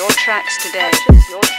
your tracks today. Your